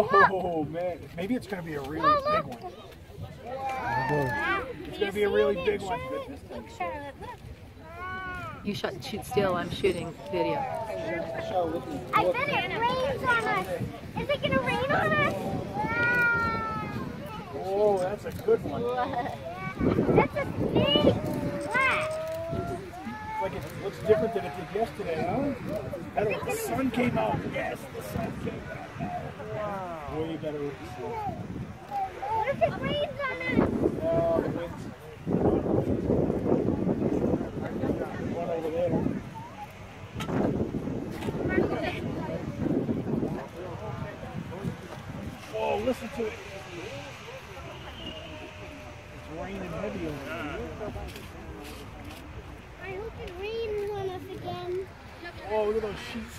Oh, man. Maybe it's going to be a really big one. It's going to be a really big one. Look, Charlotte, look. You shot, shoot still, I'm shooting video. I bet it rains on us. Is it gonna rain on us? Oh, that's a good one. That's a big flat. Like it looks different than it did yesterday, huh? The sun came out. Yes, the sun came out better. What if it rains on us? No, it wins. One over there. Whoa, listen to it. It's raining heavy over there. I hope it rains on us again. Whoa, look at those sheets.